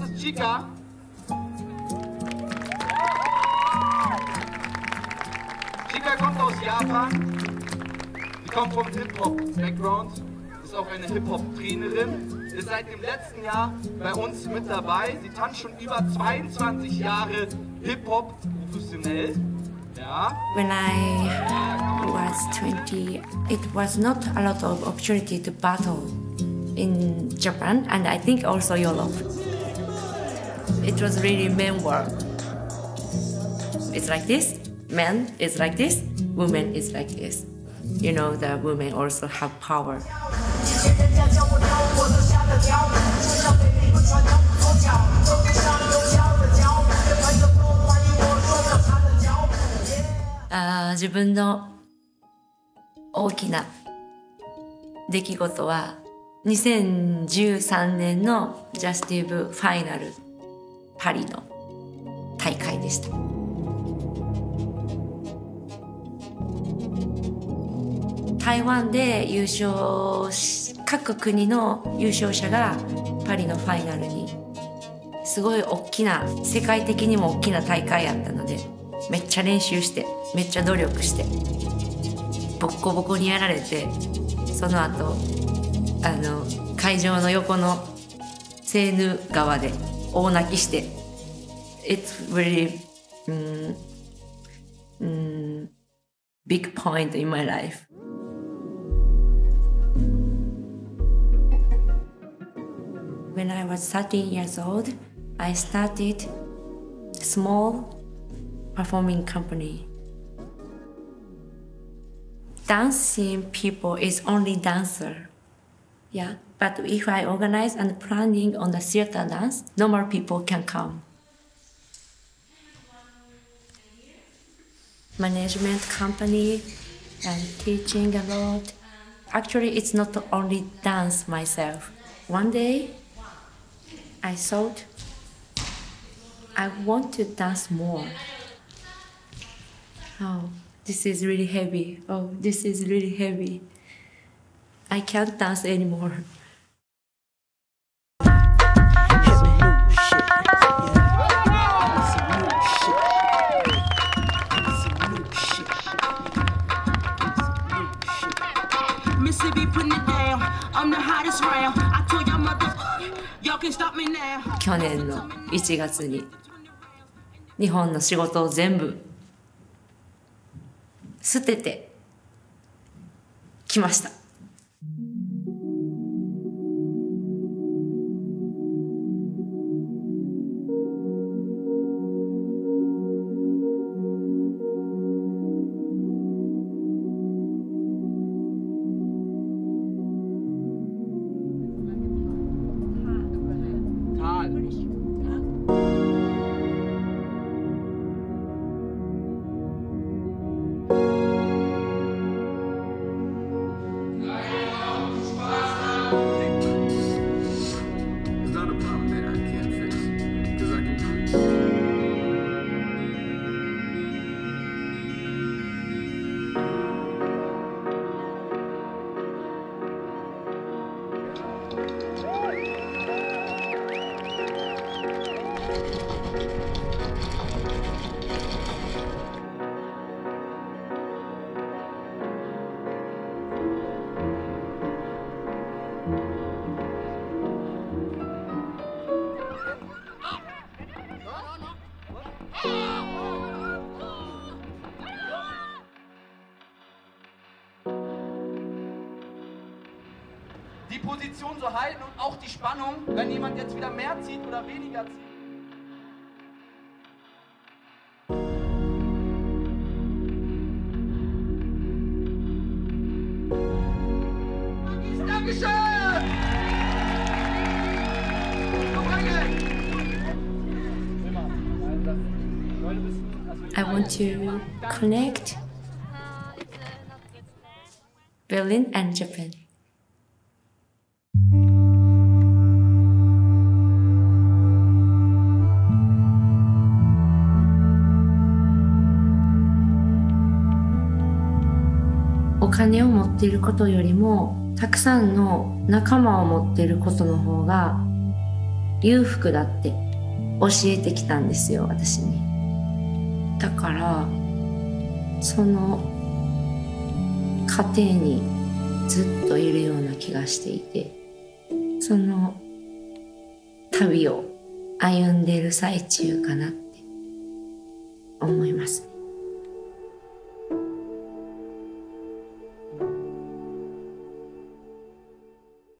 Das ist Chica. Chica kommt aus Japan. Sie kommt vom Hip-Hop-Background. Ist auch eine Hip-Hop-Trainerin. Ist seit dem letzten Jahr bei uns mit dabei. Sie tanzt schon über 22 Jahre Hip-Hop professionell. Ja. When I was 20, it was not a lot of opportunity to battle in Japan and I think also Europe. It was really men work. It's like this, men is like this, women is like this. You know, the women also have power. あー自分の大きな出来事は2013年のジャスティブファイナルパリの大会でした。台湾で優勝し各国の優勝者がパリのファイナルにすごい大きな世界的にも大きな大会やったのでめっちゃ練習してめっちゃ努力してボッコボコにやられてその後あの会場の横のセーヌ川で大泣きして It's really、um, um, big point in my life When I was 13 years old, I started small performing company. Dancing people is only dancer. Yeah, but if I organize and planning on the theater dance, normal people can come. Management company and teaching a lot. Actually, it's not only dance myself. One day, I thought I want to dance more. Oh, this is really heavy. Oh, this is really heavy. I can't dance anymore. Mississippi putting it down. I'm the hottest round. I told y'all mother, y'all can stop me now. 去年の1月に日本の仕事を全部捨ててきました「English. Die Position so halten und auch die Spannung, wenn jemand jetzt wieder mehr zieht oder weniger zieht. I want to connect Berlin and Japan. 金を持っていることよりもたくさんの仲間を持っていることの方が裕福だって教えてきたんですよ私に。だからその家庭にずっといるような気がしていてその旅を歩んでいる最中かなって思います。